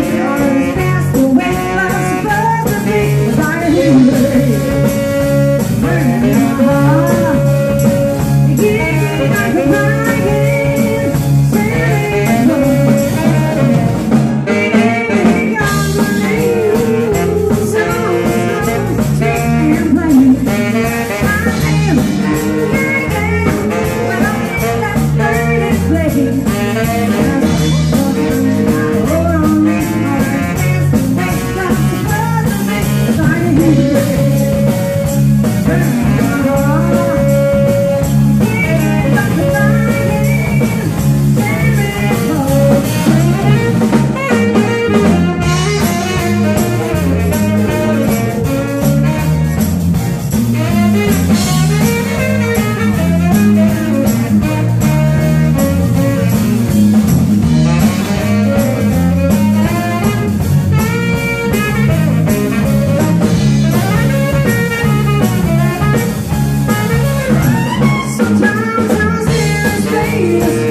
we are Jesus.